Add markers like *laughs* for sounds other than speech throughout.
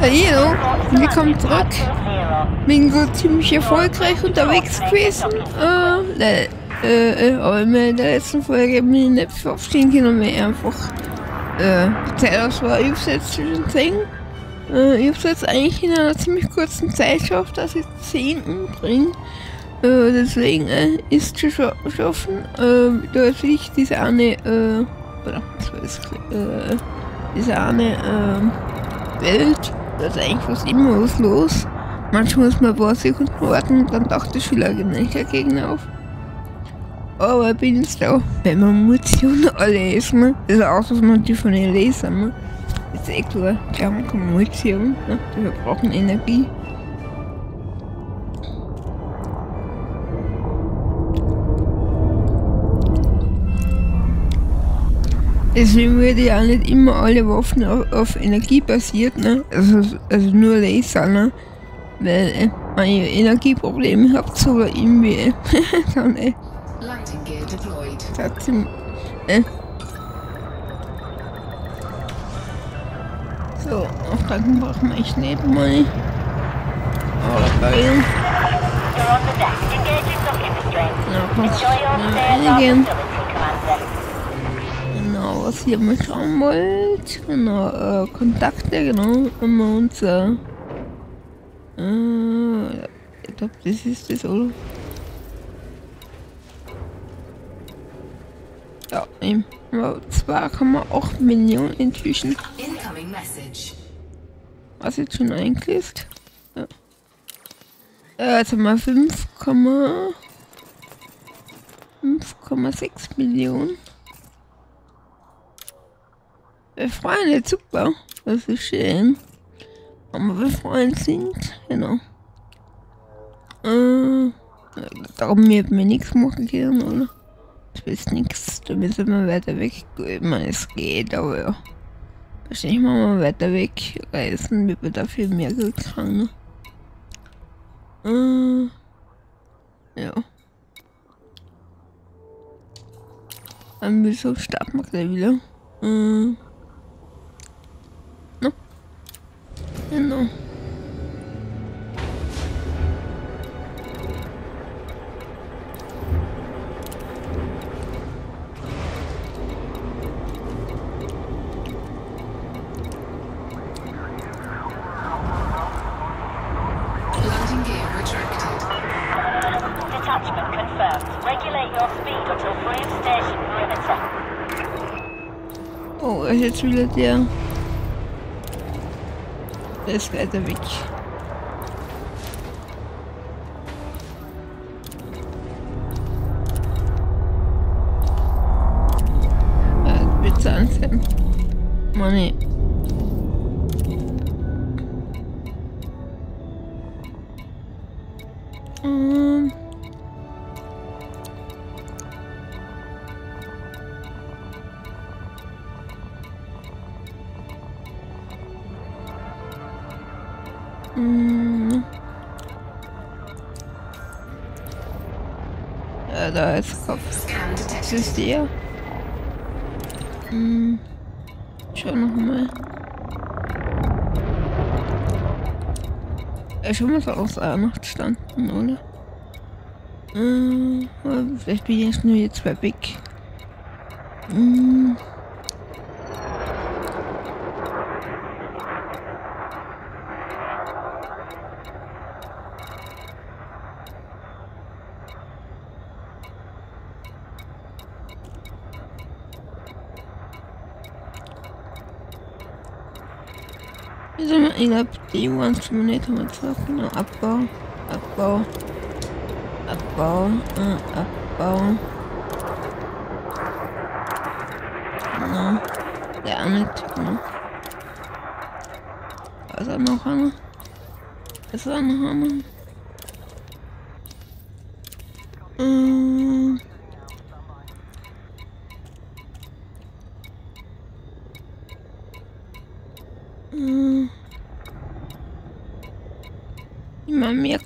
Hallo, willkommen zurück. Bin so ziemlich erfolgreich unterwegs gewesen. Äh, äh, äh, aber in der letzten Folge bin ich nicht aufstehen können, weil einfach äh, Zeit aus war. Ich jetzt zwischen 10. Äh, ich hab's jetzt eigentlich in einer ziemlich kurzen Zeit geschafft, dass ich 10 bringe. Äh, deswegen äh, ist es schaffen. Äh, da ist ich diese eine, äh, oder, war das, äh, diese eine, äh, Welt da ist eigentlich fast immer was los. Manchmal muss man ein paar Sekunden warten und dann taucht der Schüler nicht Gegner auf. Aber ich bin jetzt da, wenn man Munition alle essen, also auch, dass man die von den Lasern, ne? ist eh klar, die haben keine Munition, ne? die brauchen Energie. Deswegen würde ja nicht immer alle Waffen auf, auf Energie basiert, ne? Also, also nur Laser, ne? Weil äh, meine Energieprobleme habt, so irgendwie äh, *laughs* dann äh, trotzdem äh. So, Auftragen brauchen wir echt nicht mal. Aber geil. Ja, passt. Ja, einigen genau, was ihr mal schauen wollt. Genau, äh, Kontakte, genau. Wenn wir uns, äh, ich glaube, das ist das, oder? Ja, eben. 2,8 Millionen inzwischen. Was jetzt schon eingelist? Ja. Haben wir 5,6 Millionen. Wir freuen uns super. Das ist schön. Aber wir freuen sind, genau. Äh, darum wird mir nichts machen können, oder? Das ist nichts. Da müssen wir weiter weg. Ich meine, es geht, aber ja. Wahrscheinlich machen wir weiter weg reisen, wird wir dafür mehr Geld kriegen. Ne? Äh, ja. Dann wieso starten wir gleich wieder? Äh, Genau. Oh, er ist jetzt wieder Ist der. Hm. Schau noch mal. Ja, schon mal so aus A-Nacht standen, oder? Hm, vielleicht bin ich nur jetzt bei Big. Hm. Ich glaube, die me nicht mal sagen. Abbau, Abbau, Abbau, äh, Abbau. Genau. Der andere Typ, ne? Was er noch einer? Was war noch einer?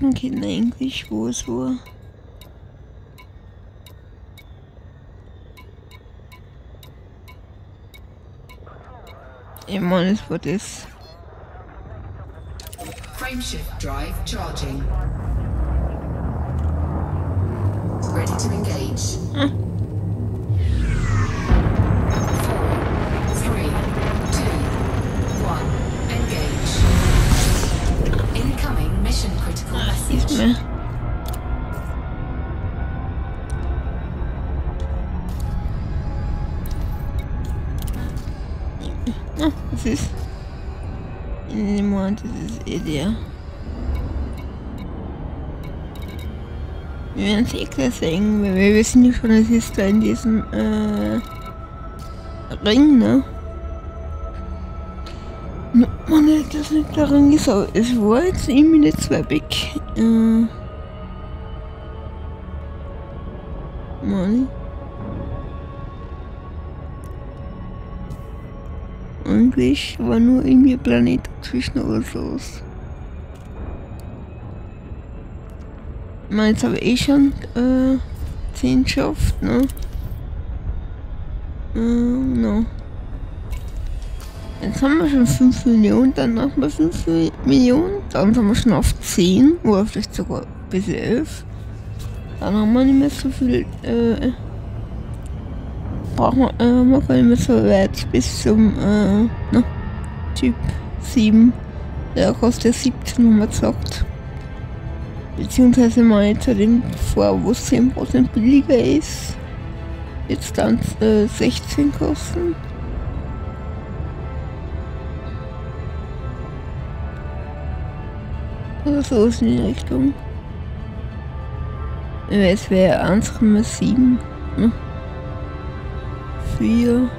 Merken Kinder eigentlich, wo es war. Ich meine, es war das. Frameshift drive charging. Ready to engage. Four, weil wir wissen ja schon, es ist da in diesem äh, Ring, ne? Man hat das nicht daran gesagt. Es war jetzt irgendwie nicht zwei weg. Äh. Mann. Eigentlich war nur irgendwie Planet dazwischen oder so. Meine, jetzt habe ich eh schon äh, 10 geschafft, ne? Äh, no. Jetzt haben wir schon 5 Millionen, dann wir 5 Millionen, dann sind wir schon auf 10 oder vielleicht sogar bis 11. Dann haben wir nicht mehr so viel, äh, brauchen wir, äh, wir gar nicht mehr so weit bis zum, äh, na, Typ 7. Der kostet 17, haben wir gesagt. Beziehungsweise mal jetzt halt eben vor, wo es 10% billiger ist. Jetzt dann äh, 16 kosten. Oder so ist in die Richtung. Ja, Es wäre 1,7. Ne? 4.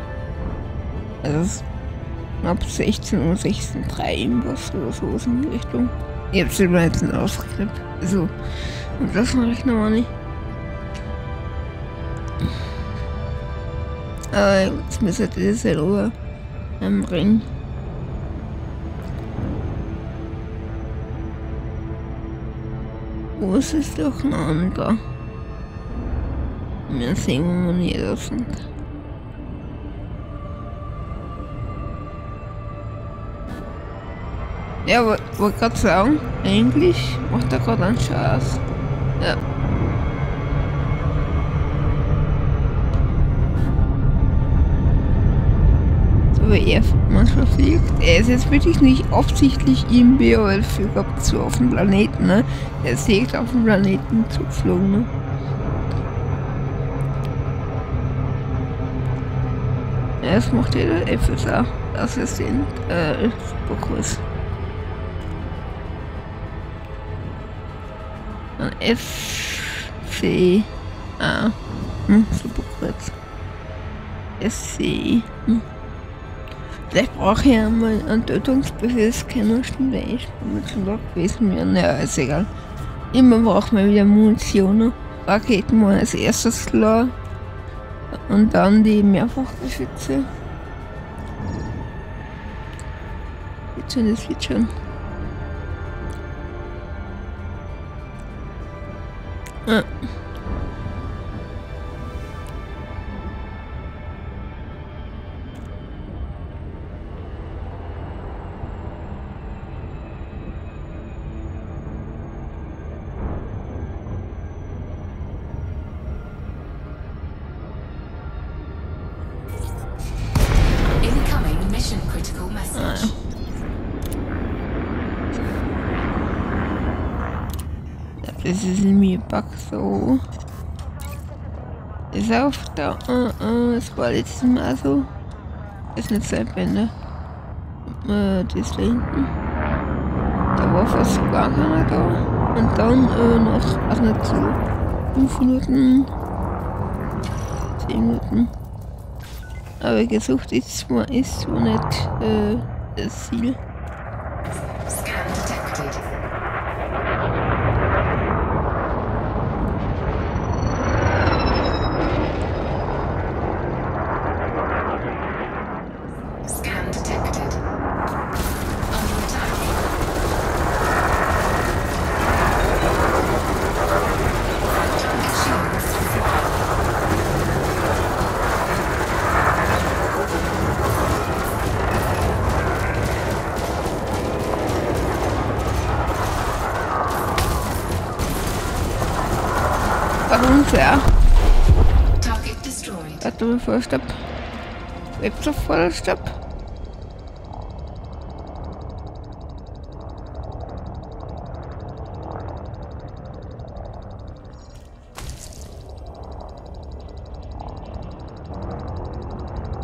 Also knapp 16 oder 16,3 irgendwas oder so ist in die Richtung. Ich hab's mir jetzt nicht Also, und das mache ich nochmal nicht. Aber jetzt müsste das ja Ruhe am Ring. Wo ist es doch ein anderer? Wir sehen, wo wir da sind. Ja, wollte gerade sagen, eigentlich macht er gerade einen Spaß. Ja. Aber er manchmal fliegt. Er ist jetzt wirklich nicht absichtlich im BOL gehabt zu auf dem Planeten, ne? Er direkt auf dem Planeten zugeflogen, ne? Ja, das macht jeder FSA. Das ist den äh, Superkurs. Dann F C A. Hm, Superkurs. S C. Hm. Vielleicht brauche ich einmal einen Tötungsbefehlscanner, stimmt eh, ich bin mir schon da gewesen wären. Ja, ist egal. Immer braucht man wieder Munition. Raketen waren als erstes klar. Und dann die Mehrfachgeschütze. Wird schon, das wird schon. Ah. Ist auf da. Uh, uh, das war letztes Mal so. Ist nicht Zeitbände. Äh, das da hinten. Da war fast gar keiner da. Und dann äh, noch, ach nicht so, 5 Minuten. 10 Minuten. Aber gesucht ist zwar, ist zwar nicht äh, das Ziel. Scan detected. Scan detected. Under attack. Target shields offline. Destroyed. Warte mal, stopp. Jetzt auf.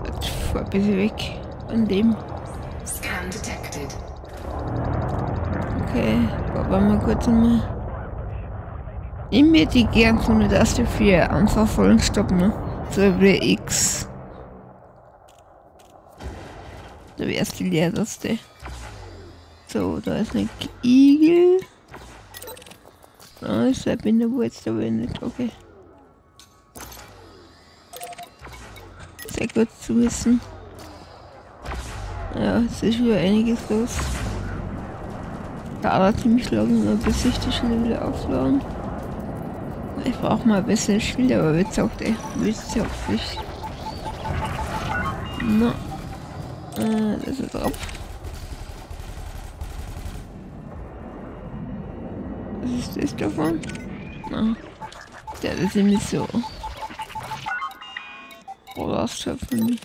Jetzt fahr ein bisschen weg von dem. Scan detected. Okay, aber mal kurz mal. Mir die gern von der Taste für einfach vollen Stopp, ne? So wie X. Da wäre es die leerste. So, da ist ein Igel. Ah, ist der wo jetzt aber nicht. Okay. Sehr gut zu wissen. Ja, es ist wieder einiges los. Da ziemlich lang, bis ich die Schilder wieder aufladen. Ich brauche mal ein bisschen Schilder, aber wird auch der Witz auch nicht. Na. Äh, das ist drauf. Was ist das davon? Na. Der ist nämlich so. Rausschöpfen.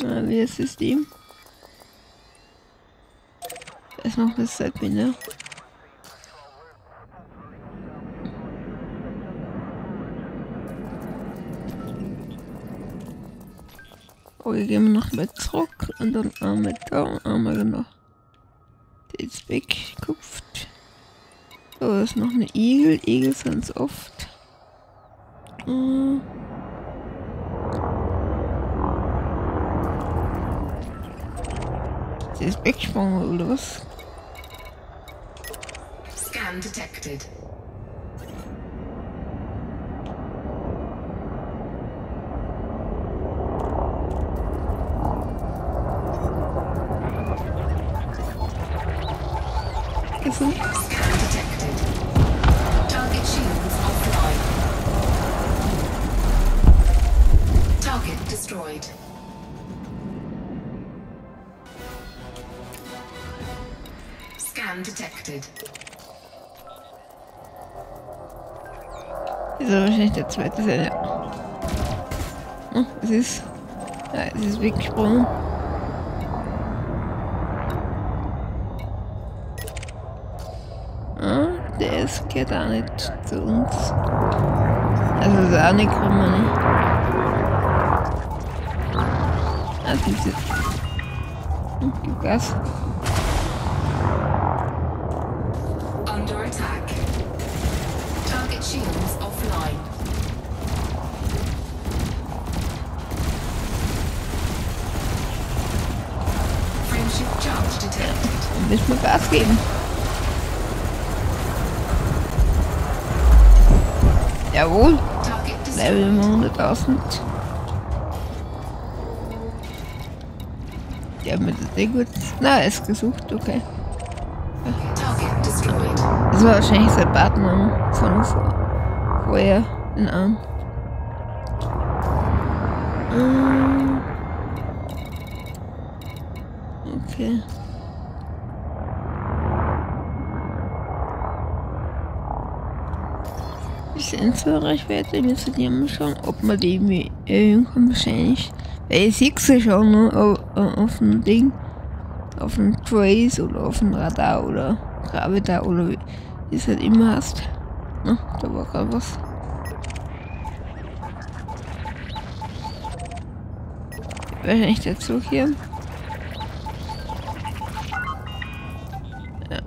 Na, wie ist das System? Da ist noch das Zeitbinder. Okay, gehen wir noch mal zurück und dann einmal da und einmal genau. Der ist weggekupft. So, da ist noch eine Igel. Igel sind es oft. Äh. Sie ist weggesprungen oder was? Scan detected. Also, Scan detected. Target shields offline. Target destroyed. Scan detected. ist aber wahrscheinlich der zweite sein, ja. Oh, es ist. Ja, es ist weggesprungen. Ah, der ist, gehört auch nicht zu uns. Also ist auch nicht kommen wir nicht. Ah, diese. Hm, gib Gas. Under attack. Target shields Jawohl. Level 100.000. Die haben mir das sehr gut. Na, er ist gesucht, okay. Das war wahrscheinlich sein Partner von vor, vorher in Arm. Ähm. Okay. Die Sensorreichweite müssen die mal schauen, ob man die erhöhen kann, wahrscheinlich. Weil ich sehe sie schon ne, auf, dem Ding. Auf dem Trace oder auf dem Radar oder Gravitar oder wie es halt immer hast. Na, da war gerade was. Wahrscheinlich der Zug hier. Ja.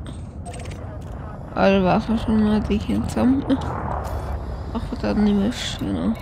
Aber da war es schon mal die hier zusammen. Was da nicht mehr ist, genau.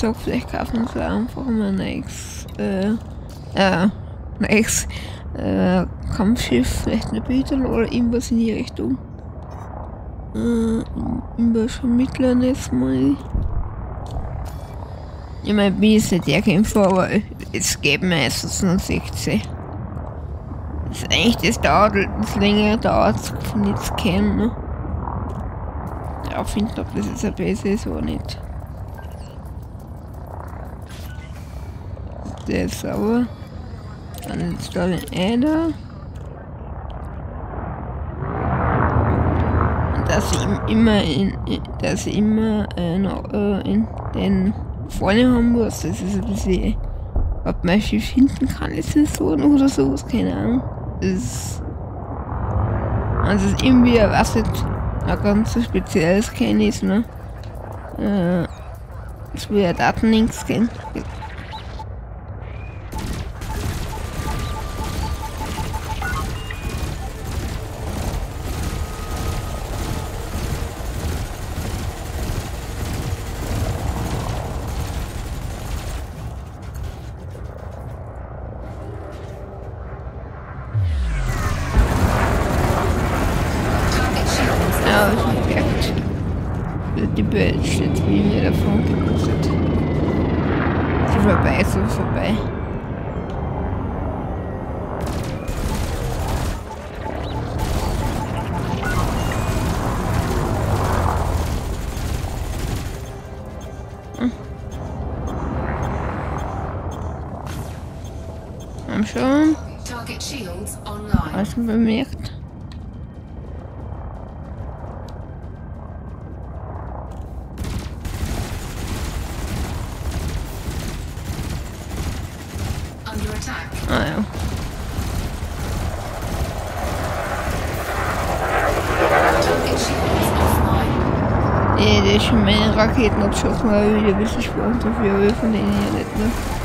Sag, vielleicht kaufen uns einfach mal ein Ex, äh, ja, ein Ex, äh, Kampfschiff, vielleicht eine Beetle oder irgendwas in die Richtung. Äh, überschmittler jetzt mal. Ich meine, bin jetzt nicht der Kämpfer, aber es geht meistens nur 16. Das ist eigentlich das dauert, das länger dauert, von jetzt kennen, ne? Ja, finden, ob das jetzt ein besser ist oder nicht. Der ist sauber. Dann jetzt da den Äder. dass ich immer in, dass ich immer äh, noch, äh, in den vorne haben muss. Das ist ein bisschen, ob mein Schiff hinten kann, ist es so oder so, keine Ahnung. Das ist, also ist irgendwie, nicht, ein ganz spezielles Kenntnis, ne? Äh, es will ja meine Raketenabschuss mal wieder ein bisschen spannend dafür, aber von denen ja nicht, ne?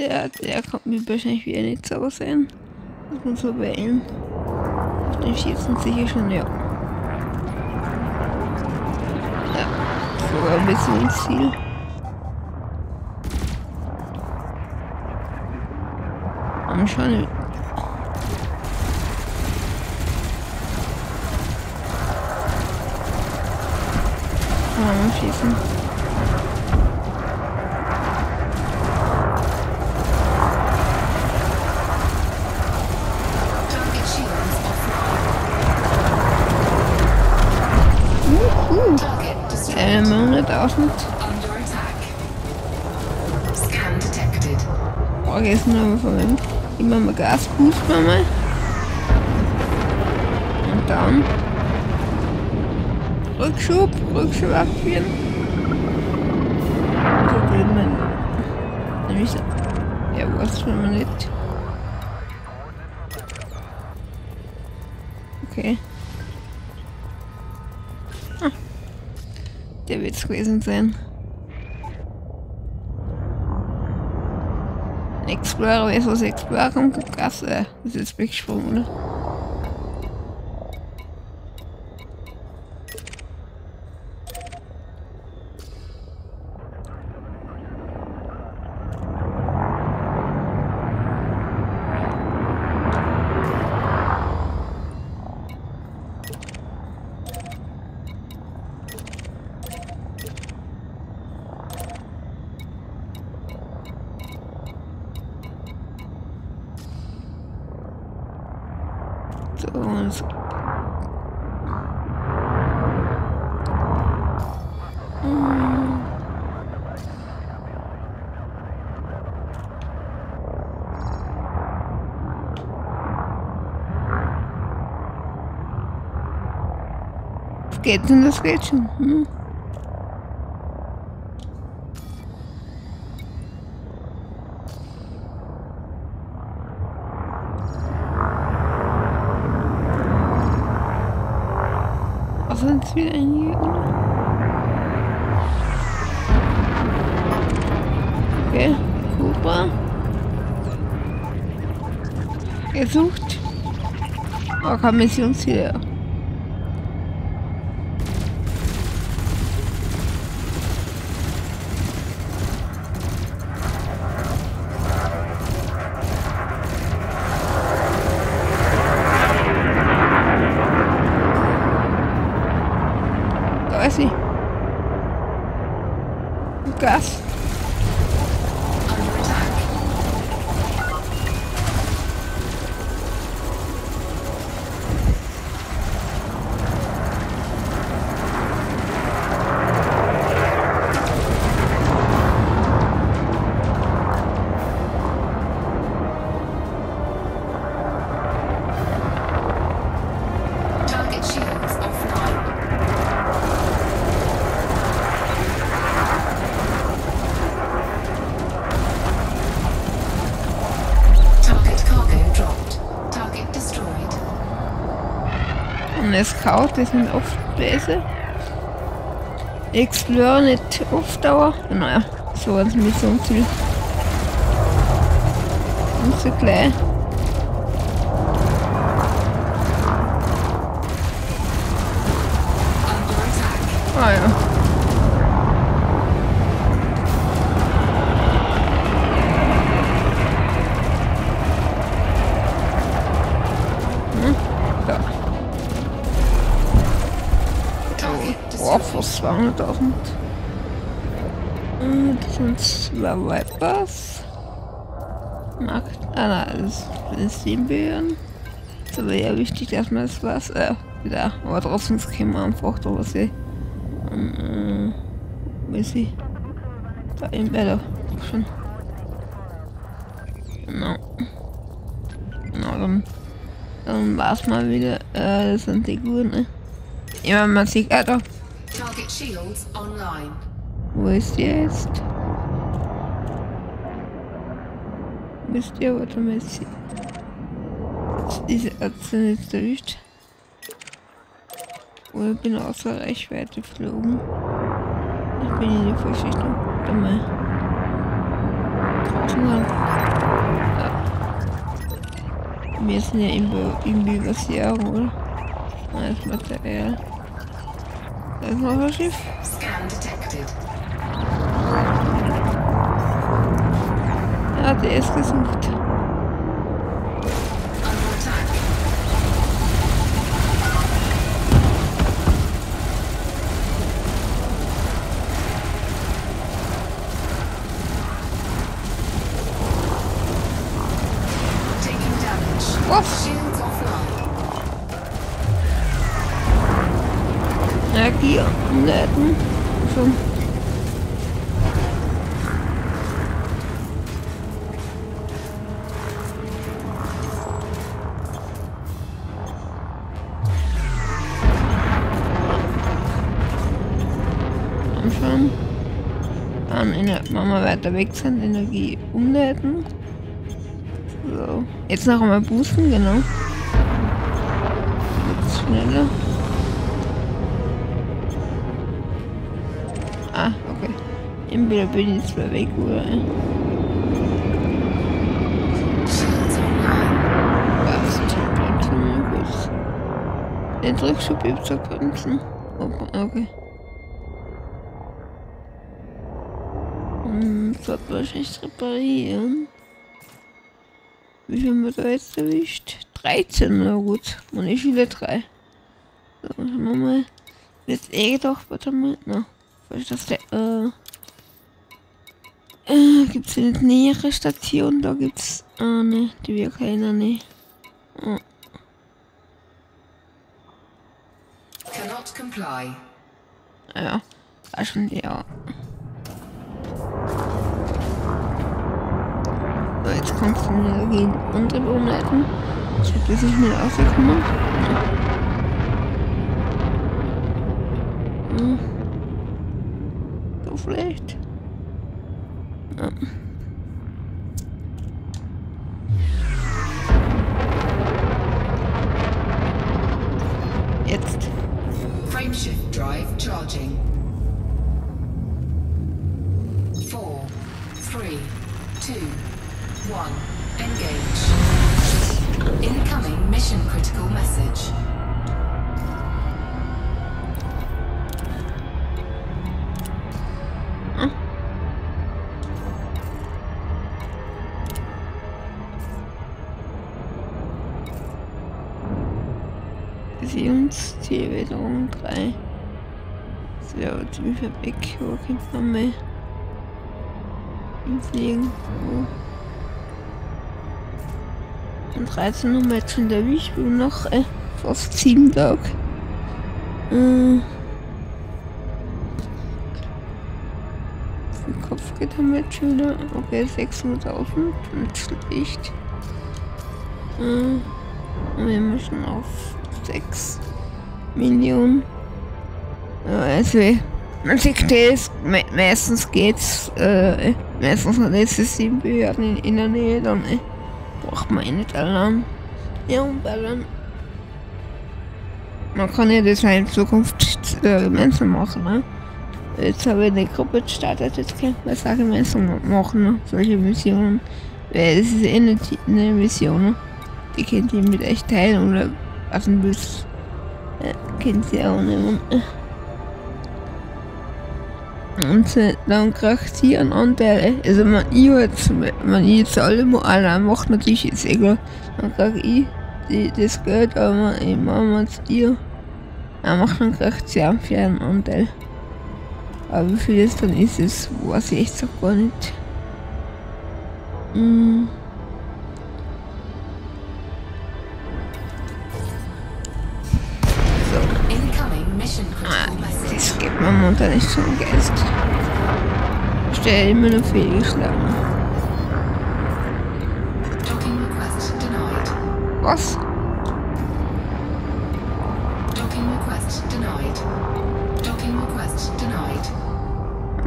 Der, der kommt mir wahrscheinlich wieder nicht sauber sein. Muss man so wählen. Auf den schießen sicher schon, ja. Ja, sogar ein bisschen ins Ziel. Aber schon. Mal schießen. 100.000. Under attack. Scan detected. Vergessen aber von wem. Immer mal Gas boosten wir mal. Und dann. Rückschub, Rückschub abführen. So will man. Nämlich. Ja, was will man nicht. Der wird's gewesen sein. Explorer versus Explorer kommt Gas, äh, das ist jetzt weggesprungen, oder? So, und Mm. Geht denn das geht schon? Hm. Es wieder einige? Okay, Cooper. Gesucht. Oh, kein Missionsziel. Und Scout, das sind oft Bläse. Explorer nicht auf Dauer. Naja, so als Missionsziel. Nicht so klein. Ah ja. 200.000. Hm, Das sind zwei Vipers. Markt. Ah nein, das aber ja wichtig, dass man das was. Äh, wieder. Aber trotzdem können wir einfach da was ich. Ähm, äh, weiß ich. Da im Bett. Schon. Genau. Genau, dann. Dann war's mal wieder. Äh, das sind die Guten, ne? Ja, man sieht, ah, da. Wo ist jetzt? Wisst ihr, warte mal, sie. Diese Ärztin jetzt erwischt? Oder bin außer Reichweite geflogen? Ich bin in die falsche Richtung. Warte mal. Draußen lang. Ja. Wir sind ja irgendwie, irgendwie übers Jahr, oder? Das Material. Schiff. Scan detected. Ja, der ist gesucht. Dann in der Mama weiter weg sind, Energie umleiten. So. Jetzt noch einmal boosten, genau. Jetzt schneller. Ah, okay. Entweder bin ich zwar weg, oder? Den Drückschub übt zu bremsen. Okay. okay. Hm, sollte wahrscheinlich reparieren. Wie viel haben wir da jetzt erwischt? 13, na gut. Und ich wieder 3. So, schauen wir mal. Jetzt eh gedacht, warte mal. Na, was ist das der? Äh. Äh, gibt's eine nähere Station? Da gibt's eine, die wir keiner, ne. Oh. Cannot comply. Ja, war schon der. So, jetzt kannst du mir gegen Antrieb umleiten. Ich hab das nicht mehr rausgekommen. Hm. So vielleicht. Ja. Two, one. Engage. Incoming mission critical message. Visionszielwählung 3. Das wäre aber ziemlich weit weg. Wo kommt man mehr? Fliegen. Und 13 Uhr jetzt schon der Ich bin noch äh, fast 7 Tage. Äh. Kopf geht haben jetzt schon wieder? Okay, 600.000. Nicht. Äh. Wir müssen auf 6 Millionen. Also, man sieht me meistens geht's, äh, meistens es sieben Behörden in, der Nähe, dann äh, braucht man eh nicht allein herumballern. Man kann ja das in Zukunft äh, gemeinsam machen, ne? Jetzt habe ich eine Gruppe gestartet, jetzt könnte man auch gemeinsam machen, ne? solche Missionen. Weil es ist eh nicht eine Mission, ne? die könnt ihr mit euch teilen oder auf den Bus. Ja, kennt ihr auch nicht. Und äh, dann kriegt sie einen Anteil. Also man ich jetzt, wenn ich jetzt alle mal allein mache, natürlich ist egal. Dann krieg ich die, das Geld, aber ich mache es ihr. Macht dann kriegt sie einen fairen Anteil. Aber wie viel es dann ist, das weiß ich echt so gar nicht. Incoming mission Ah, das gibt meinem Mutter nicht so einen Geist. Stell immer request denied. Was?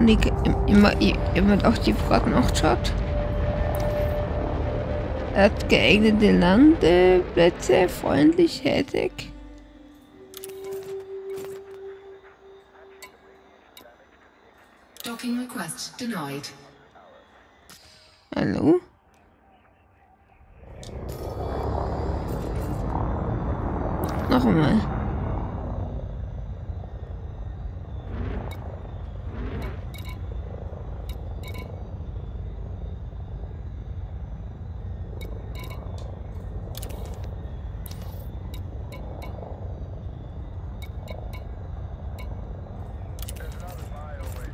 Ich immer, immer auf die Fahrt nachgeschaut. Er hat geeignete Landeplätze, freundlich, Hightech. Request denied. Hallo? Nochmal.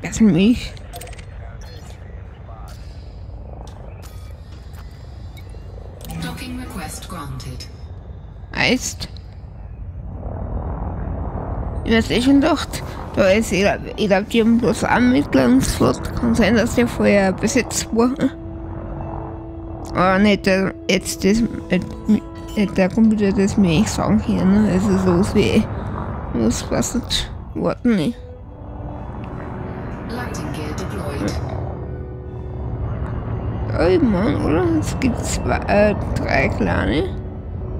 Lass mich. Docking request granted. Heißt. Ich weiß eh schon gedacht, da ist, haben bloß einen Mittlungsflot. Kann sein, dass der vorher besetzt war. Aber nicht der, jetzt das, nicht, nicht der Computer, das mir ich sagen kann. Ne? Also sowas wie, was was nicht warten. Ne? Ich mein, oder? Es gibt zwei, äh, drei kleine.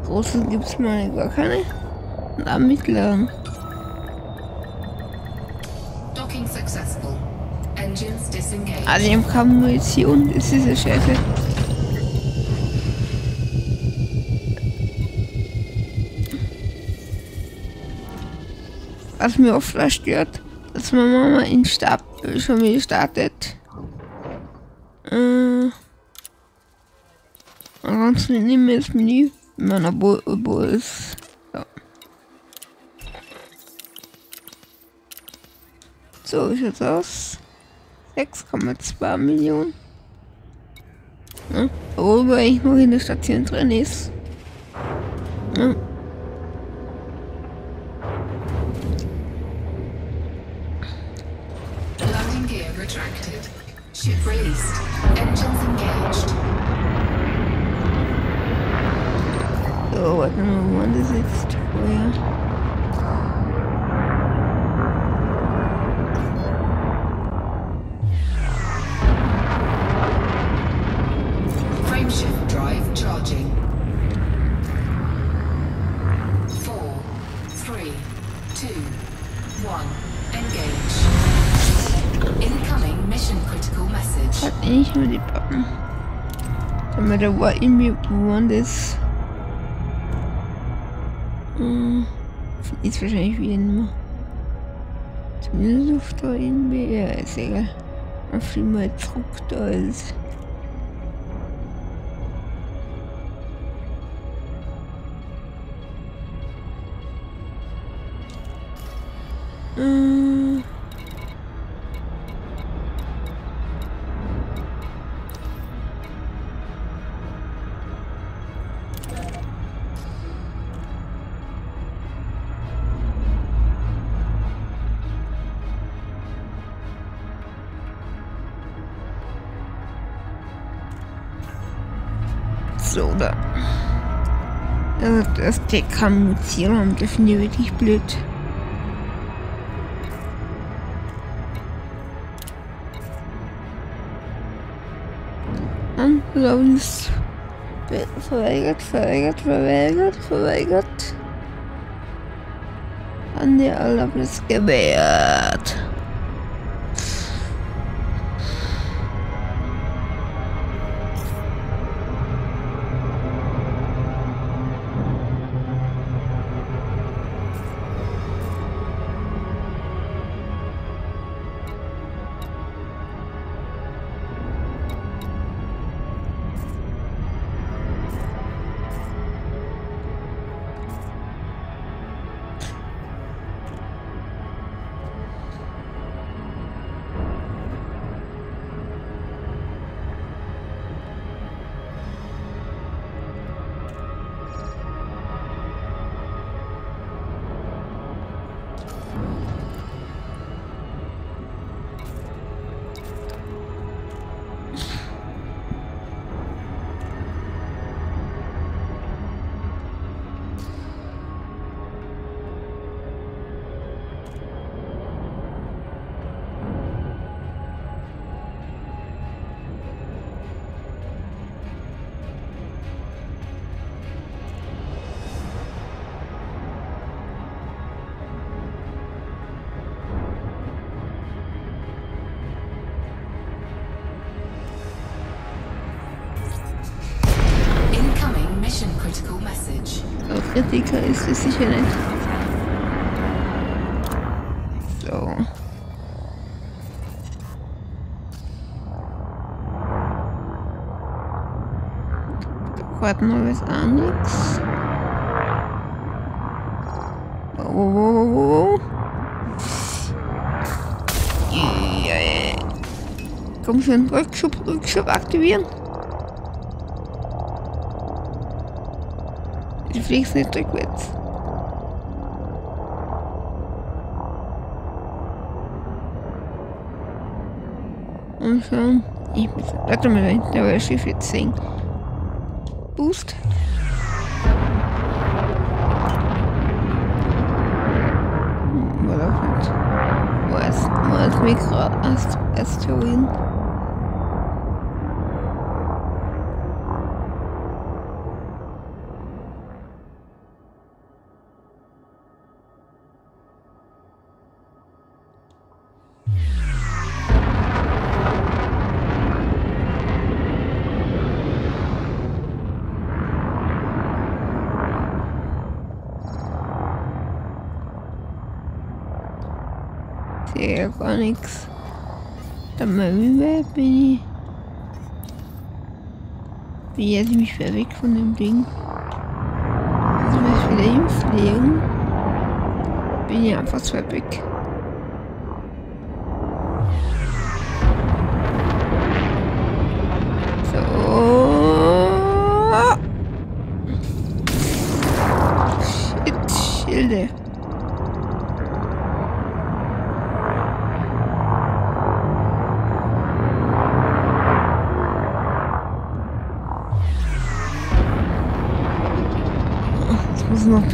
Große gibt es mal gar keine. Und einen mittleren. Docking successful. Engines disengaged. Ah, die haben keine Munition, das ist ja scheiße. Was mir oft stört, dass meine Mama in Stab schon wieder startet. Äh, ansonsten nehmen wir das Menü meiner Bo ist. Ja. So wie schaut's aus. 6,2 Millionen. Ja, worüber ich noch in der Station drin ist. Ja. Released. Engines engaged. Oh, I don't know what is it oh, where? Engage. Incoming mission critical message. I'm the problem. No matter what you want this. Wahrscheinlich nicht mehr. Zumindest auf irgendwie. Ja, ist egal. Jeden Fall zurück da ist. Das Dekamutieren, das finde ich wirklich blöd. Anlaufens verweigert, verweigert, verweigert, verweigert. An die Erlaubnis gewährt. Jetzt auch nichts. Wow, wow, wow, wow, wow. Ja, ja. Komm schon, Rückschub, Rückschub aktivieren. Du fliegst nicht rückwärts. Und schon. Ich muss. Warte mal, da war Schiff jetzt sehen. Boost. Hm, War doch nicht. Wo ist, wo ist Mikro Ast Asteroiden? sehe ja nichts. Dann mal rüber bin ich. Bin jetzt mich weit weg von dem Ding. Also was wieder hinfliegen. Bin ich einfach zu weit weg.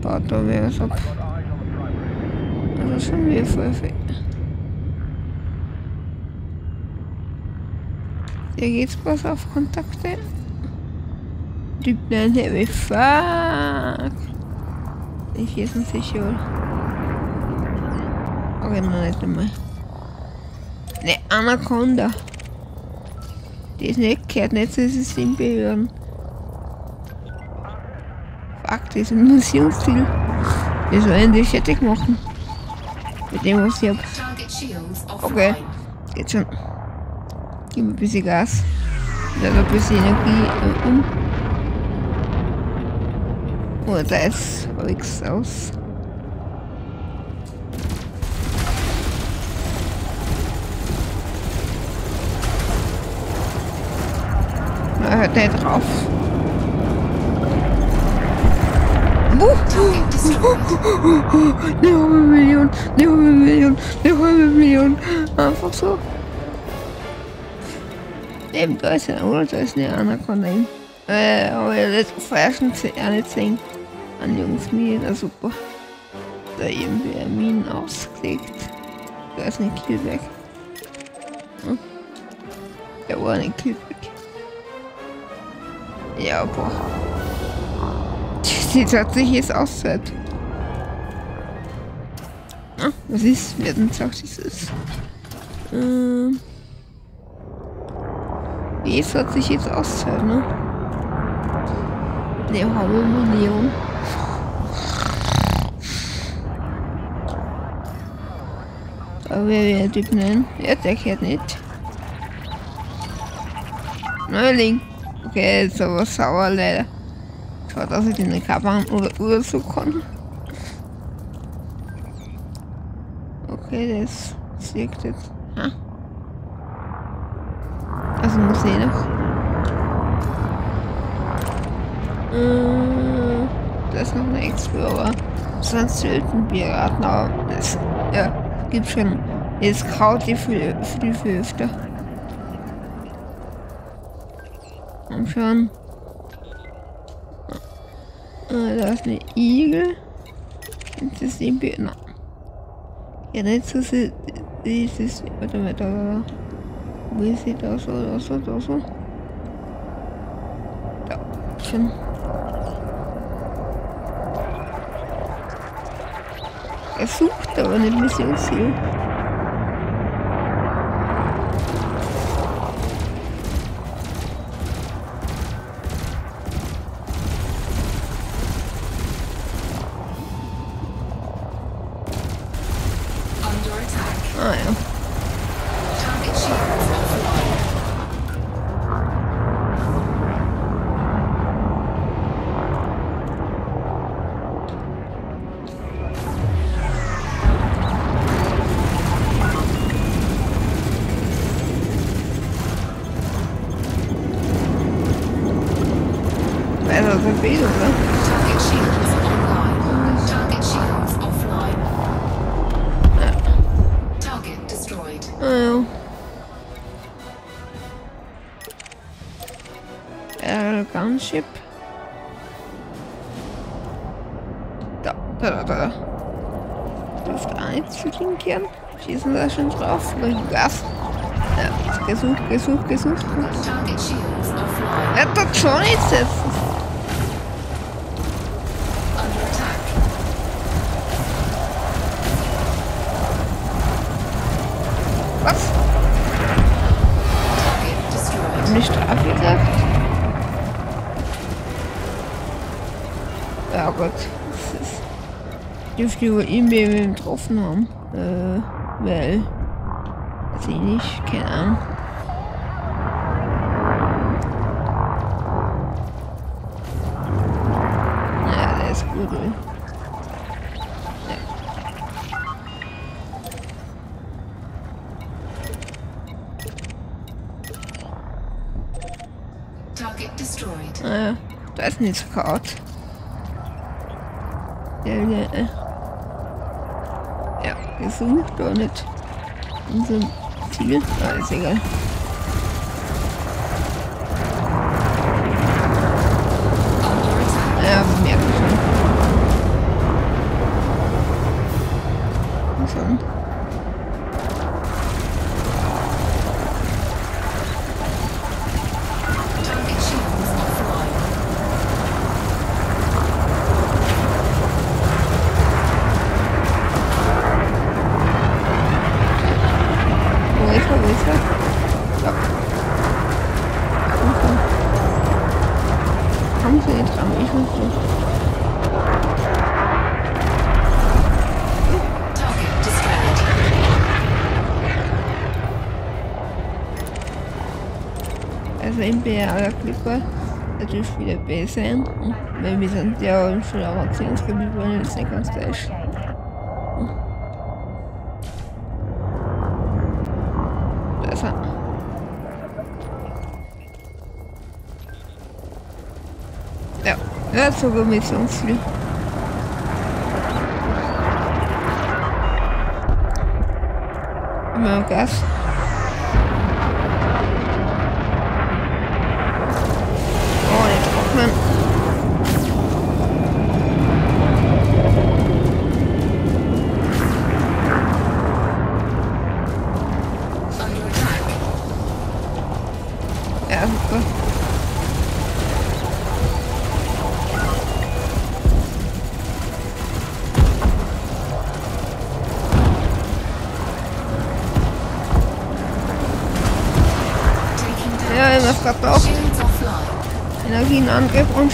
Da wer was ab. Also schon wieder voll viel. Hier geht's was auf Kontakte. Typ nein, heavy fuck. Ich ist ein sicher. Okay, noch nicht einmal. Ne Anaconda. Die ist nicht gehört, nicht zu Sinnbehörden. Fuck, das ist ein Missionsziel. Wir sollen die fertig machen. Mit dem, was ich hab. Okay, geht schon. Gib mir ein bisschen Gas. Da ein bisschen Energie äh, um. Oh, da ist nichts aus. Hört der drauf. Eine halbe Million, eine halbe Million, eine halbe Million. Einfach so. Eben, da ist ein, oder? Da ist eine Anaconda. Äh, aber jetzt vorher schon ze- eine 10 an Jungsminen, na super. Da eben der Minen ausgelegt. Da ist eine Killback. Hm? Da war eine Killback. Ja, boah. Hat sich jetzt auszahlt. Ah, was ist? Wer denn sagt, es ist? Ähm. Jetzt hat sich jetzt auszahlt, ne? Halbe Million. Aber wer der Typ nennen? Ja, der kennt nicht. Neuling. Okay, ist aber sauer leider. Schaut, dass ich in den Kapan oder Uhr so kann. Okay, das sieht jetzt. Ha. Also muss ich noch. Äh, da ist noch ein Explorer. Sonst selten Piraten, aber das ja, gibt schon. Jetzt kaut die für, für die Fünfte. Und schon. Äh, da ist eine Igel. Das ist die Birne. Ja, nicht so sie- dieses. Warte mal, da. Wo ist sie? Da so, da so, da so. Da, schon. Er sucht aber nicht Missionsziel. Gesucht, gesucht. Er hat dort schon attack. Was? Strafe gekriegt? Ja gut. Das ist. Dürfte wohl irgendwen getroffen haben. Äh, weil. Ich nicht, keine Ahnung. Ist nichts kaut. Ja, ja, äh. ja, gesucht oder nicht. Unser Ziel. Ah, ist egal. Natürlich wieder B sein. Weil wir sind ja im Schulamerziehungsgebiet, wollen jetzt nicht ganz gleich. Da ist er. Ja, er hat sogar Missionsziel. Immer Gas.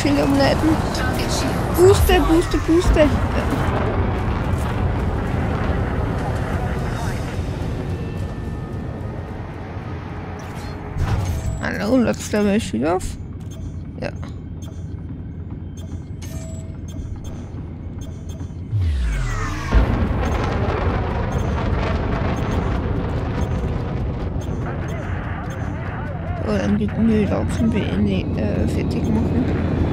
Target shields. Booster, Booster, Booster. Ja. Hallo, letzter mal Schild auf. Ja. So, dann die Müllaufen wir in die äh, fertig machen.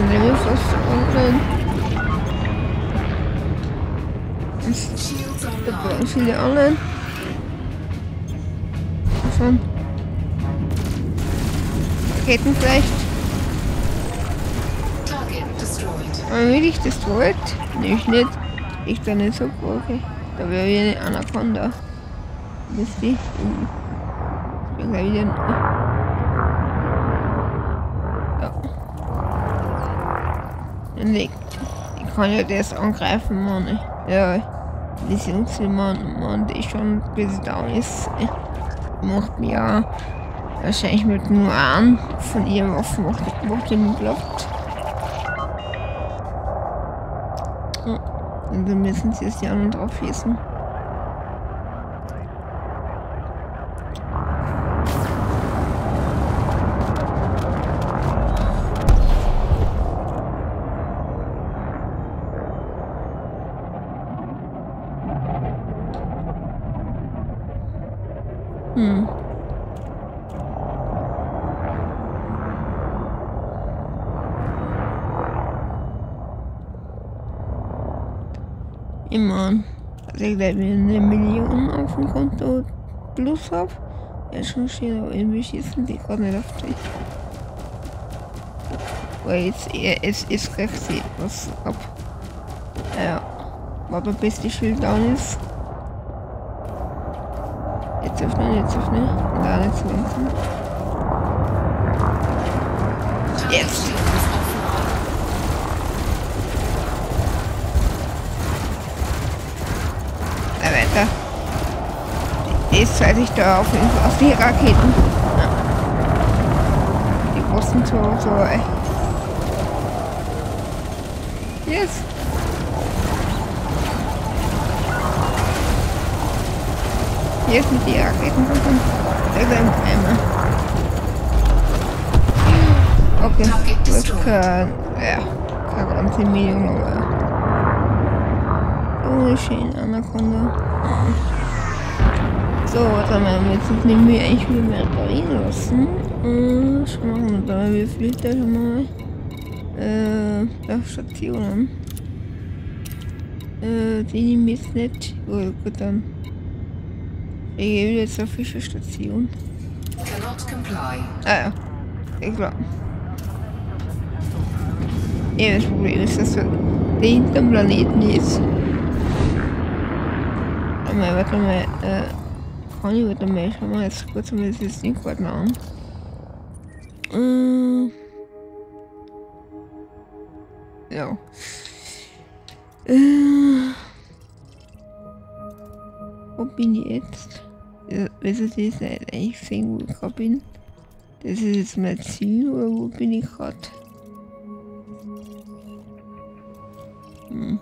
Er even vast online. Online. was jullie online. Raketenvlecht. Target destroyed. Maar wie ich destroyed? Nee, ich nicht. Ich da nicht so okay. Da wäre wieder eine Anaconda. Das ist die. Ich bin gleich wieder. Nee. Ich kann ja das angreifen, Mann. Ja. Die Jungs, Mann, Mann, die schon bis es down ist. Macht mir ja wahrscheinlich mit nur an von ihren Waffen macht, macht den blockt. Und dann müssen sie es ja noch drauf schießen. Immer. Also ich glaube, eine Million auf dem Konto plus habe. Ja, schon schön, aber irgendwie schießen die gerade auf dich. Weil jetzt, eh- es ist recht sieht was ab. Ja. Warte, bis die Schild down ist. Jetzt öffnen, jetzt öffnen. Da nicht zu. Jetzt! Shield is offline. Na weiter. Ich da auf auf die Raketen. Die großen so, so, ey. Yes. Jetzt mit die Raketen kommen. Der bleibt einmal. Okay, das kann, ja, kann ganze Million, aber. Oh, schön, Anaconda. So, warte mal, jetzt nehmen wir eigentlich wieder mehr reparieren lassen. Äh, schauen wir mal da, wie viel da schon mal. Äh, da Stationen. Äh, die nehmen wir jetzt nicht. Oh, gut, dann. Ich gehe wieder zur Fischerstation. Ah ja, ja klar. Ja, das Problem ist, dass er hinter dem Planeten ist. Warte mal, warte mal, äh, kann ich, mal, schau mal jetzt kurz mal gerade noch an. Äh, ja. Äh, Wo bin ich jetzt? Das ist nicht eigentlich sehen, wo ich gerade bin. Das ist jetzt mein Ziel, oder wo bin ich gerade? Hm.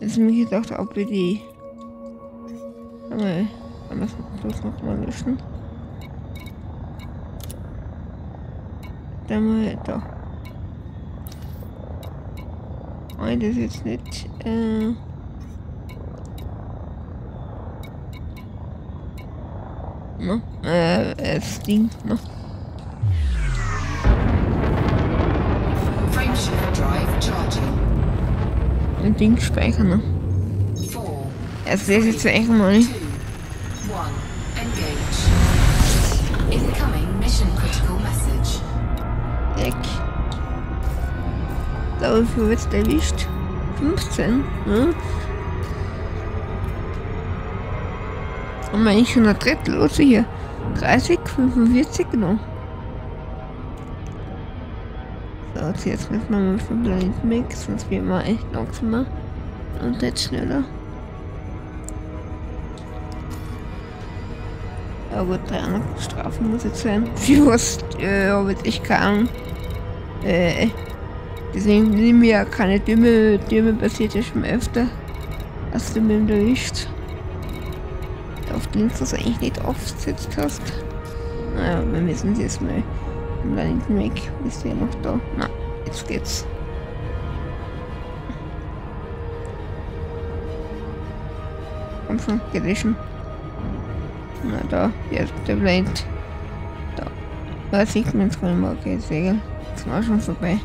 Jetzt habe ich gedacht, ob wir die... Einmal, einmal das nochmal löschen. Dann mal da. Nein, das ist jetzt nicht. Äh no, äh, das Ding, no. Frameshift drive charging. Ein Ding speichern, ne? Also das ist jetzt eigentlich mal nicht. One. Engage. Incoming mission critical message. Weg. Da wie viel erwischt? 15, ne? Haben wir eigentlich schon ein Drittel, oder hier? 30, 45, genau. So, jetzt jetzt müssen wir mal vom Planeten weg, sonst wird man echt langsamer und nicht schneller. Ja gut, 300 Strafen muss jetzt sein. Für was, äh, echt keine Ahnung. Äh, deswegen nehme ich ja keine Dümme, Dümme passiert ja schon öfter. Hast du mir erwischt. Auf den du eigentlich nicht aufgesetzt hast. Naja, wir müssen jetzt mal im Planeten weg. Ist der noch da? Na, jetzt geht's. Schon, gelöschen. Na da, jetzt der Planet. Da. Da sieht man es nicht mehr. Okay, Segel. Das war schon vorbei.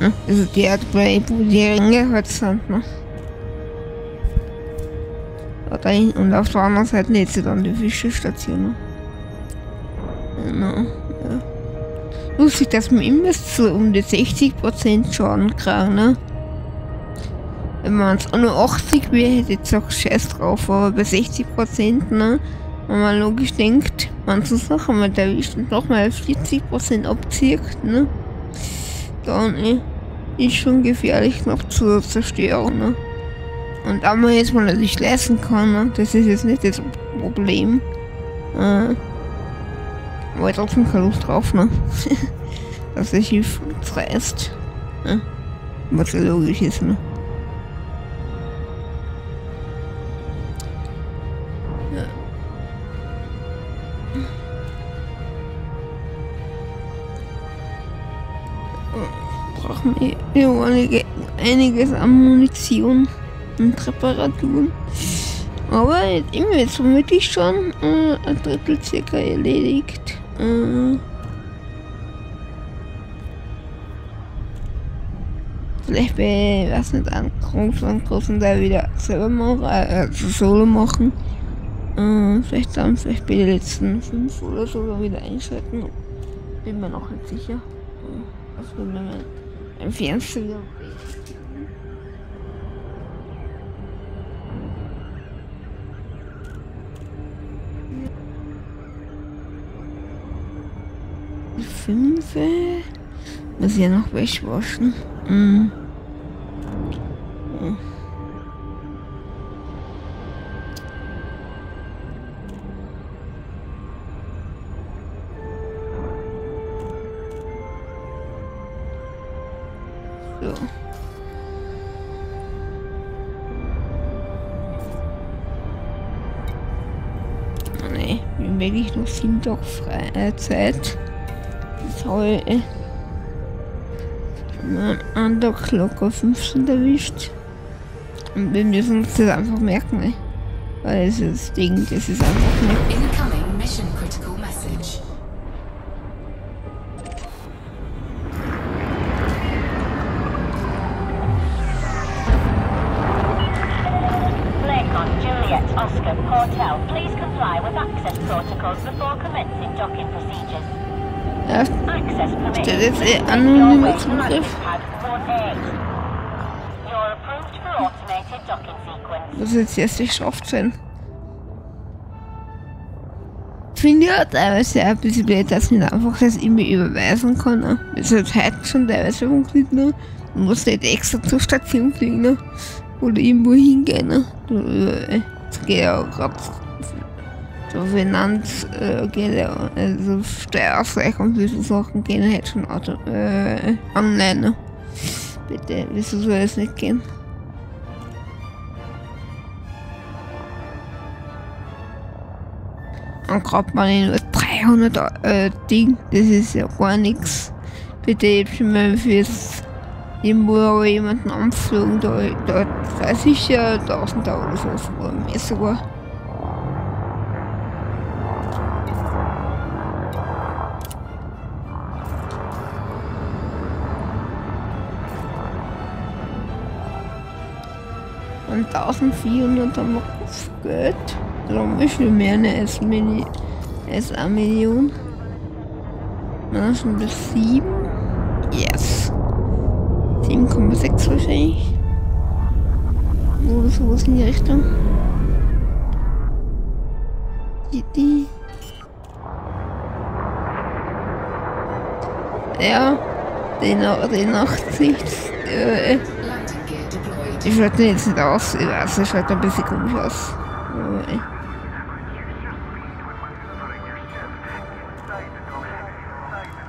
Ne? Also die Erdbeere, wo die Ringe halt sind, ne? Da dahin. Und auf der anderen Seite nicht sie dann die Fischestation. Ne? Genau. Ja. Lustig, dass man immer so um die 60% Schaden kriegt, ne? Wenn man es auch nur 80 wäre, hätte ich gesagt, scheiß drauf, aber bei 60%, ne? Wenn man logisch denkt, man so Sachen mit erwischt und nochmal 40% abzieht, ne? Dann ne, ist schon gefährlich noch zur Zerstörung, ne? Und da man jetzt mal nicht leisten kann, ne? Das ist jetzt nicht das Problem. Äh, aber trotzdem keine Lust drauf, ne? *laughs* Dass der Schiff uns reißt. Ne? Was ja logisch ist, ne? Wir einiges an Munition und Reparaturen. Aber jetzt, immer jetzt vermutlich schon äh, ein Drittel circa erledigt. Äh, vielleicht bei, was nicht, an großen, großen Teil wieder selber machen, also solo machen. Äh, vielleicht dann, vielleicht bei den letzten fünf oder so wieder einschalten. Bin mir noch nicht sicher. Äh, Was will man im Fernsehen? Fünf. Muss ich ja noch waschen. Mhm. Noch sieben Tage frei Zeit. Das habe ich mal einen Tag locker 15 erwischt. Und wir müssen uns das einfach merken, ne? Weil das ist das Ding, das ist einfach nicht. Docking sequence. muss jetzt erst geschafft sein. Finde ja teilweise ein bisschen blöd, dass man einfach das immer überweisen kann. Ne? Das hat heute schon teilweise funktioniert. Ne? Du musst nicht extra zur Station fliegen ne? oder irgendwo hingehen. Ne? Du, äh, geht ja gerade so Finanz, äh, also Steuerausgleich und diese Sachen gehen halt schon auto, äh, online. Bitte, wieso soll es nicht gehen? Dann kauft man nur 300 äh, Ding, das ist ja gar nichts. Bitte ich schon mal fürs aber jemanden anflogen, da, da weiß ich ja 1000 Euro so, sogar mehr sogar. Und 1400 haben wir Geld. Darum ist viel mehr eine S-Mini. S eine Million. Na, schon bis 7. Yes. 7,6 wahrscheinlich. Oder sowas in die Richtung. Die, die. Ja, den, den 80. Äh, ich schaut jetzt nicht aus, ich es schaut ein bisschen komisch aus.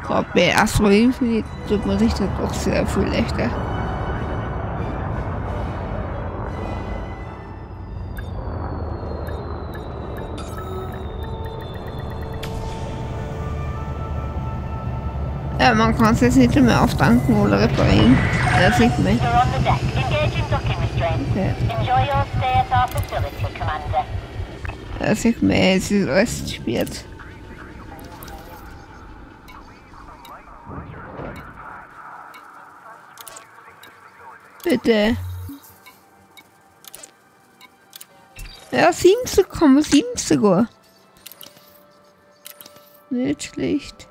Gerade bei Astro Infinite tut man sich das doch sehr viel leichter. Ja, man kann es jetzt nicht mehr auftanken oder reparieren. Das sieht man. Okay. Enjoy your stay at our facility, Commander. Das sieht man, jetzt ist alles gesperrt. Bitte. Ja, 7,7 sogar. Nicht schlecht.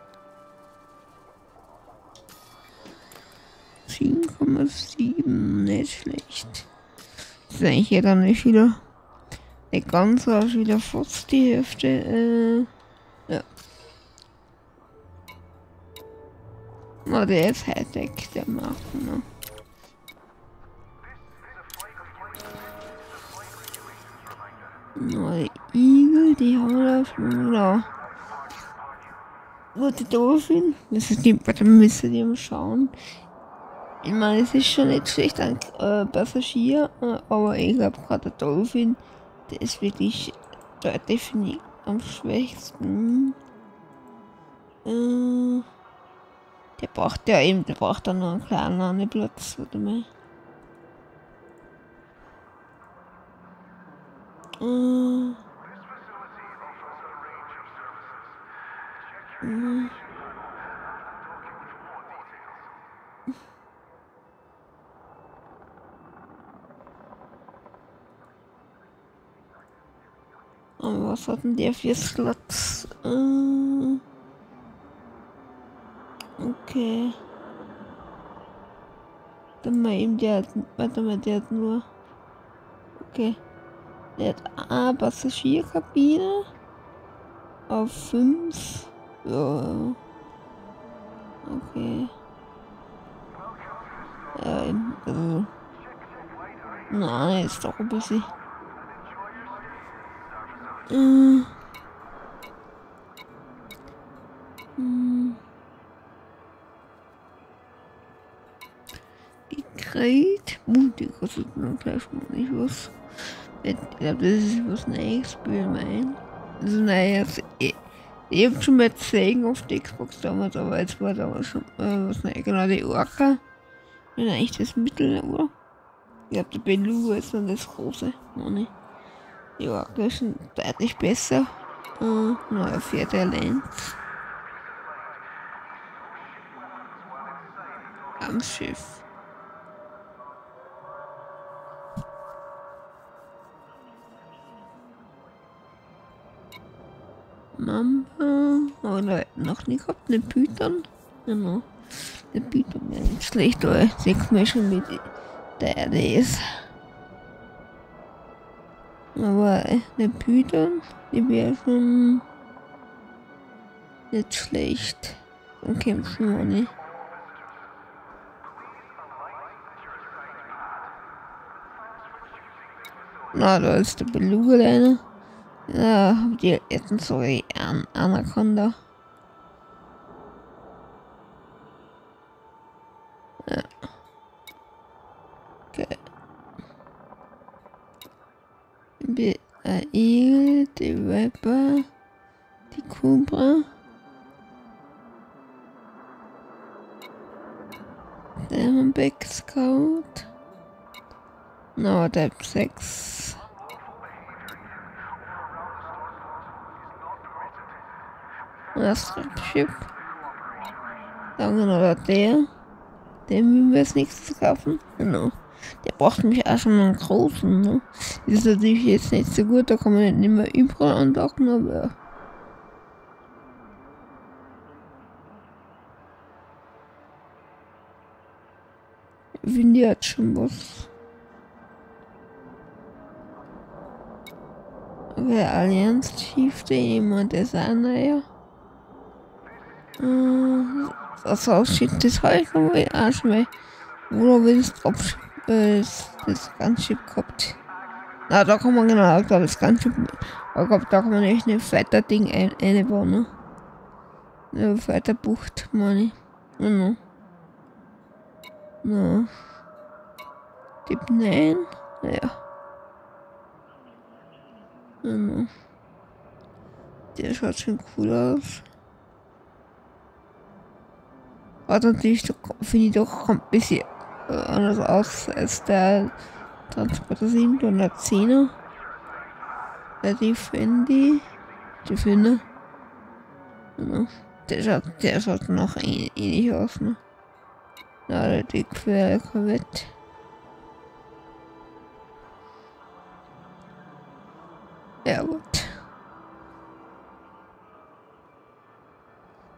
7,7, nicht schlecht. Das ist eigentlich ja dann nicht wieder. Der ganze war wieder fast die Hälfte. Äh, ja. Na, der ist Hightech, der macht, ne? Neue Igel, die haben wir da schon da. Gute Dolphin. Das ist die, warte, wir müssen die mal schauen. Ich meine, es ist schon nicht schlecht ein äh, Passagier, äh, aber ich glaube gerade der Dolphin, der ist wirklich deutlich ich, am schwächsten. Äh, der braucht ja eben, der braucht dann noch einen kleinen Landeplatz, warte mal. Äh, äh, Aber was hatten der für Slots? Äh, okay. Dann mal eben, der hat, warte mal, der hat nur, okay. Der hat eine Passagierkabine auf 5. Ja. Okay. Ja, also. Nein, ist doch ein bisschen. Äh. Hm. Uh, die nur gleich mal nicht was. Ich glaube, das ist was Neues Spiel, mein. Also, naja, ich, ich hab schon mal gesehen auf der Xbox damals, aber jetzt war damals schon äh, was Neues. Genau, die Orca. Ja, eigentlich das Mittel, oder? Ich glaube, der Beluga ist dann das große. Nein, die Orca ist schon deutlich besser. Äh, neuer vierter Lenz. Am Schiff. Mamba. Oder noch nicht gehabt, eine Python. Genau. Der Python wäre nicht schlecht, aber sechs Mal schon mit der Erde ist. Aber eine Python, die wäre schon nicht schlecht. Dann kämpfen wir nicht. Na, da ist der Beluga alleine. Ja, die hätten so an Anaconda. Ja. Der Igel, die Viper, die Cobra. Diamondback Scout. No, der 6. Das Schiff. Dann genau der. Dem müssen wir als nächstes kaufen. Genau. Der braucht mich auch schon einen großen. Ne? Das ist natürlich jetzt nicht so gut, da kann man nicht mehr überall andocken, aber. Finde, die hat schon was. Der Allianz Chief, der jemand ist auch, naja. Äh, das aussieht, das habe ich noch mal. Oder willst du das, das Gunship gehabt? Na, da kann man genau, ich das Gunship, ich glaube, da kann man echt eine fette Ding ein, einbauen, ne? Eine fette Bucht, meine ich. Genau. Na. Tipp 9, naja. Genau. Der schaut schon cool aus. Aber natürlich finde ich doch ein bisschen aus als der Transporter 710er. Der Defendi. Defender. Der schaut, der schaut noch ähnlich aus, ne? Ja, der dickfähige Korvette. Ja, gut.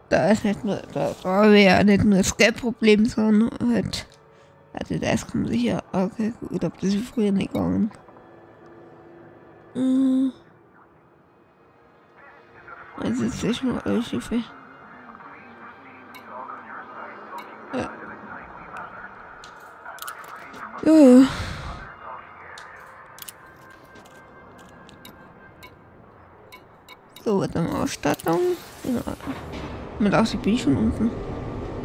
Da ist nicht nur, da war ja nicht nur das Geldproblem, sondern halt, also das kommt sicher, okay, gut, ob das früher nicht gegangen. Hm. Also jetzt ist schon alle Schiffe. Ja. Ja, ja. So, dann Ausstattung. Genau. Darf ich bin schon unten.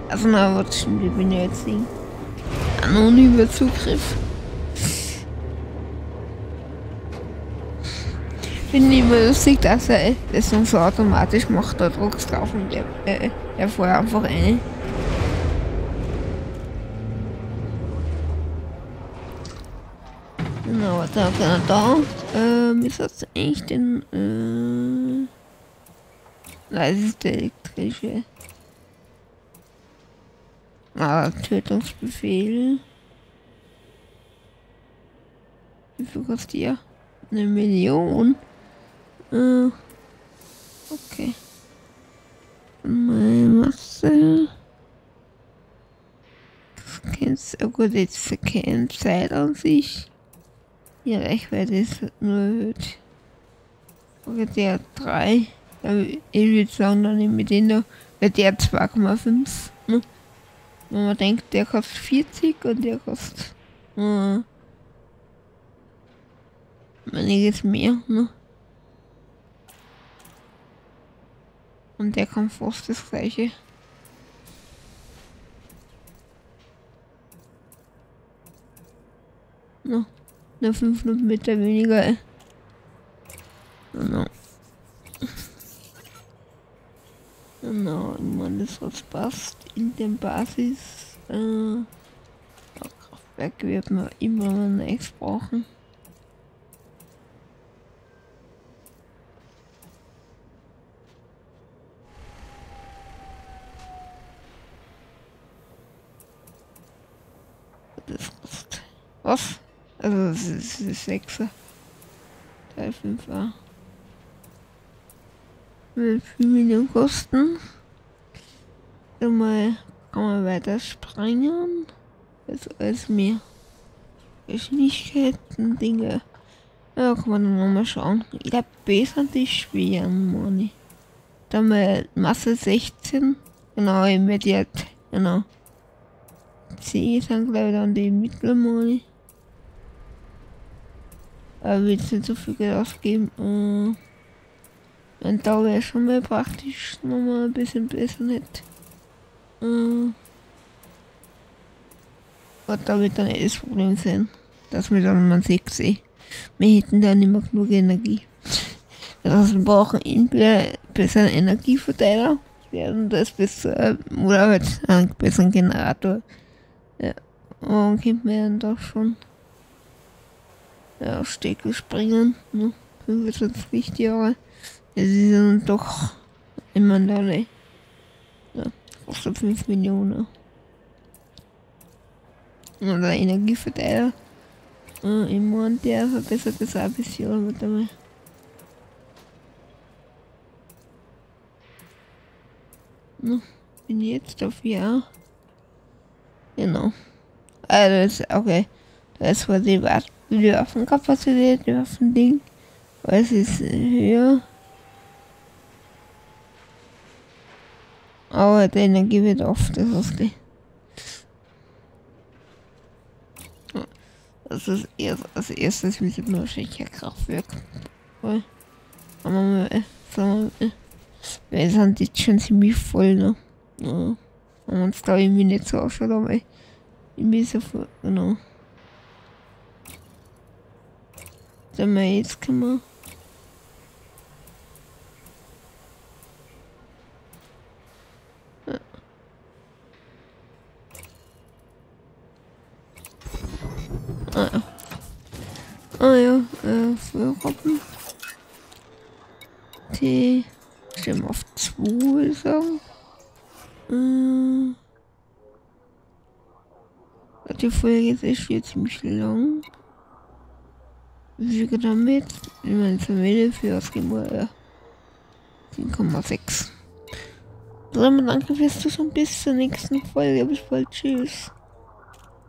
Also na, was ich bin ja jetzt nicht. Anonymer Zugriff. Finde ich immer lustig, dass er das dann so automatisch macht, da druckst drauf und der, äh, der vorher einfach eine. Genau, da, genau da. Ähm, ist das eigentlich den, äh, Nein, das ist der elektrische. Ah, Tötungsbefehl. Wie viel kostet ihr? Eine Million. Äh, okay. Meine Masse. Kennst du gut jetzt keine Zeit an sich. Die Reichweite ist nur erhöht. Okay, der 3. Ich würde sagen, dann nehme ich den da, weil der 2,5. Ne? Wenn man denkt, der kostet 40 und der kostet äh, einiges mehr. Ne? Und der kann fast das gleiche. No, nur 500 Meter weniger. No. Genau, immer alles was passt in der Basis. Äh, Kraftwerk wird man immer mal nichts brauchen. Das kostet. Was? Also das ist, das ist 6er. Teil 5er will 4 Millionen kosten. Mal kann man weiter springen. Also als mehr Geschwindigkeiten, Dinge. Ja, kann man dann nochmal schauen. Ich glaube, besser die schweren, Money. Dann mal Masse 16. Genau, immediat. Genau. C sind glaube ich dann die mittleren Money. Aber will jetzt nicht so viel Geld ausgeben. Äh, und da wäre schon mal praktisch nochmal ein bisschen besser nicht. Äh, aber da wird dann eh das Problem sein, dass wir dann mal sieht, sehe. Wir hätten dann nicht mehr genug Energie. *laughs* Also wir brauchen entweder besseren Energieverteiler werden das besser oder halt einen besseren Generator. Ja. Und könnte man dann doch schon ja, Stecke springen. Ne? 25 Jahre. Ist dann doch immer da, ne? Ja, kostet 5 Millionen. Und der Energieverteiler. Äh, Im Mond, der verbessert das auch ein bisschen. Warte mal. Ne, bin jetzt auf Ja. Genau. Also, okay. Das war die, Waffenkapazität, Waffending. Was ist höher? Aber die Energie wird oft, das ist die. Das ist erst, als erstes mit dem Kraftwerk. Aber mal, sagen wir mal, wir sind jetzt schon ziemlich voll, ne? Ja. Und uns da irgendwie nicht so ausschaut, aber irgendwie so voll, genau. Dann mal jetzt können wir. Ah ja. Ah ja, äh, für Robben. Tee. Stellen auf 2, würde ich sagen. Äh, die Folge ist echt hier ziemlich lang. Wie viel damit? Ich meine, Familie für ausgeben wir 7,6. So, danke fürs Zuschauen. Bis zur nächsten Folge. Bis bald. Tschüss.